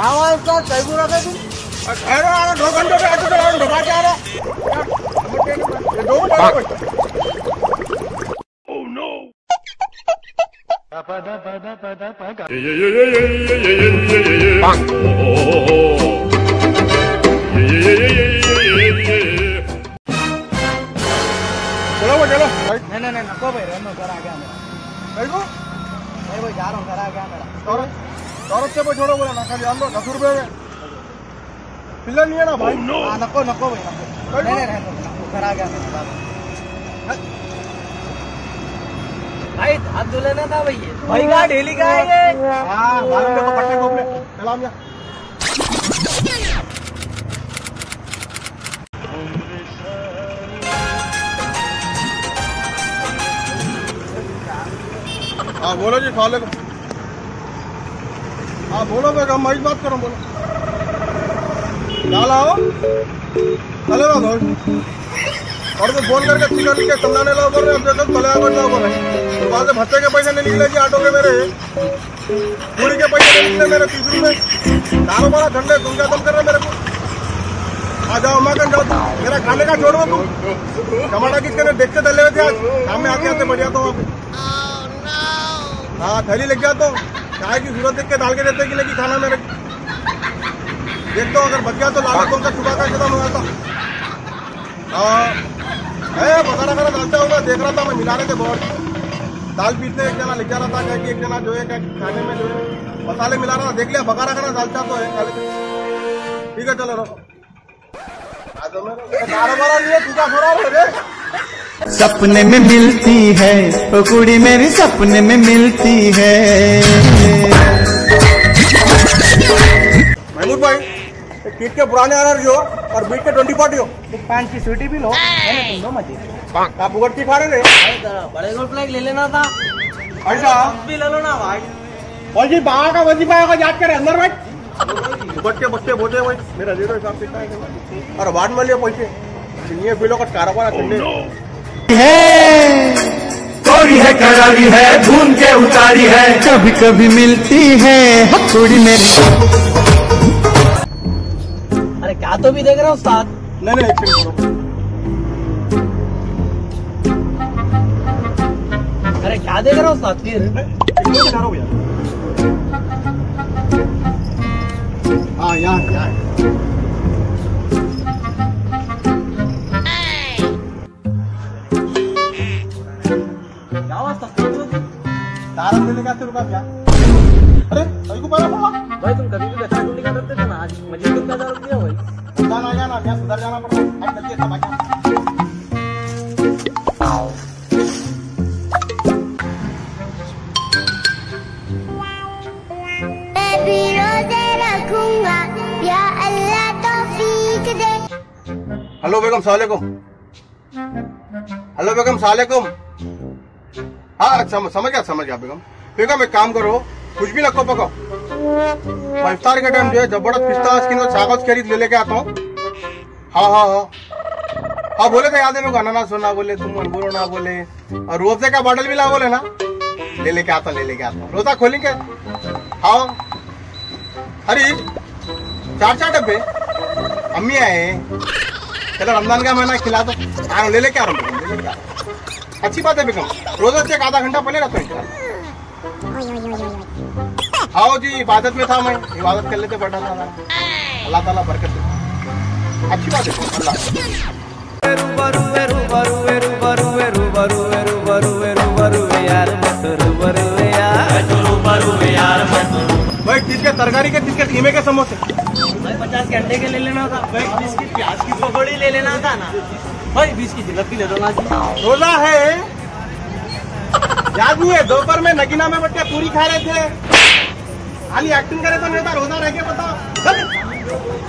कहाँ उसका कई बुरा कर दी अरे अरे दो घंटे से आते थे ढका क्या रहा ये दो घंटे चलो वो चलो भाई नहीं नहीं नहीं नको भाई रहने घर आ गया मेरा भाई को नहीं भाई जा रहा हूँ घर आ गया मेरा छोड़ो बोला ना खाली आंदो दस रुपए में पिल्ला नहीं है ना भाई हाँ नको नको भाई नको भाई नहीं नहीं रहने दो, घर आ गया भाई हाथ धो लेना था भैया भाई का डेली का है ये हाँ मालूम देखो पट्टे को अपने सलाम या हाँ बोलो जी को हाँ बोलो बेगम मैं बात करूँ, बोलो। क्या लाओ चले ना भाई और तो फ़ोन करके चिकन के समझाने लाओ बोल रहे अब देखो चले आओ जाओ बोल रहे तो वहाँ से भत्ते के पैसे नहीं निकले जी ऑटो के मेरे। पूरी के पैसे नहीं निकले मेरे तीस रुपए दारू बड़ा ठंडे क्या दम कर रहे मेरे को। आ जाओ अम्मा कर जाओ मेरा खाने का छोड़ो तुम। टमाटर किसके ने देखते डले हुए थे आज? शाम में आके आते बढ़िया तो वहाँ हाँ थैली लग गया तो। चाय की सूरत देख के डाल के देते कि लेकिन खाना मेरे देखता हूँ अगर बच गया तो लाल कौन का चुका का एकदम हुआ था। हाँ। है बकारा करा डालता हूँ देख रहा था, मैं मिला रहे थे बहुत। दाल पीसने एक जना लिख जा रहा था क्या कि एक जना जो है क्या खाने में जो है। मसाले मिला रहा था, देख लिया बकारा करा डालता तो है ठीक है, चलो रखो जाओ है तुझा थोड़ा रे? सपने में मिलती है ओ कुड़ी मेरी सपने में मिलती है। महमूद भाई कीट के पुराने आनर जो और बीट के ट्वेंटी फोर्टी हो। एक पाँच की सूटी भी लो दो मत आप की खा रहे थे? बड़े गोल फ्लैग ले लेना था। ऐसा भी ले लो ना भाई। और जी बाहर का वजीफा का याद करे अंदर बैठ। बच्चे बोलते भाई मेरा दो हिसाब से और वार्ड में लियो पैसे। ये बिलो का कारोबार ठंडे है। कोरी है करारी है ढूंढ के उतारी है। कभी कभी मिलती है। थोड़ी मेरी। अरे क्या तो भी देख रहे हो उस्ताद नहीं नहीं एक अरे क्या देख रहे हो उस्ताद फिर हाँ? यहाँ यहाँ क्या हुआ उस्ताद? तारा देने का रुका क्या? अरे सही को पता पड़ा? भाई तुम कभी भी अच्छा ढूंढी का करते थे ना? आज मुझे तो क्या दिया भाई? सुधार आ जाना क्या सुधर जाना पड़ता है दे। हेलो बेगम सलामकुम। हेलो बेगम सलामकुम। हाँ सम, समझ गया समझ गया बेगम। बेगम एक काम करो कुछ भी नको पको इफ्तार के टाइम जो है ज़बरदस्त पिस्ता स्किन छागोज खरीद ले लेके आता हूँ। हाँ हाँ हाँ। हाँ बोले थे याद है मेरे को अनानास ना बोले तुम अंगूर ना बोले और रोज़े का बॉटल भी ला बोले ना। ले लेके आता ले लेके आता रोजा खोलेंगे? हाँ। अरे चार चार डब्बे। अम्मी आए चलो रमज़ान का महीना खिला दो। हाँ ले लेके आ रहा हूँ ले लेके आ रहा। अच्छी बात है बेगम। रोजा से एक आधा घंटा पहले रहता हूँ। आओ जी इबादत में था मैं। इबादत कर लेते बैठा था अल्लाह ताला बरकत दे। अच्छी बात है अल्लाह। भाई किस तरकारी के किस के कीमे के समोसे? भाई पचास के अंडे के ले लेना था। भाई बीस की प्याज की पकौड़ी ले लेना था ना? भाई बीस की जिलेबी ले दो जी। रोजा है। याद नहीं है दोपहर में नगीना में बच्चे पूरी खा रहे थे। खाली एक्टिंग करे तो नहीं था रोजा रह के बताओ।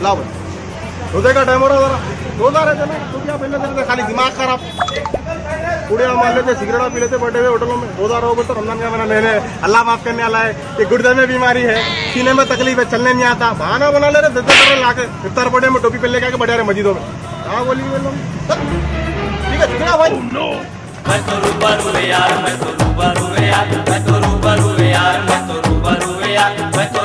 लाओ भाई। रोज़े का टाइम हो रहा जरा। रोजा रहते ना तो क्या पहले रहते खाली दिमाग खराब। पूरे मार लेते सिगरेटा पी लेते बैठे हुए होटलों में। रोजा रहो बोलते रमज़ान का महीना लेने अल्लाह माफ़ करने वाला है कि गुर्दे में बीमारी है सीने में तकलीफ़ है चलने नहीं आता। बहाना बना ले रहे देते कर ला के इफ्तार पड़े में टोपी पहन लेके आके बैठे रहे मस्जिदों में। हाँ गोली बोलो ठीक है, कितना भाई? Oh, नो मैं तो रूबरू यार, मैं तो रूबरू यार, मैं तो रूबरू यार, मैं तो रूबरू यार, मैं तो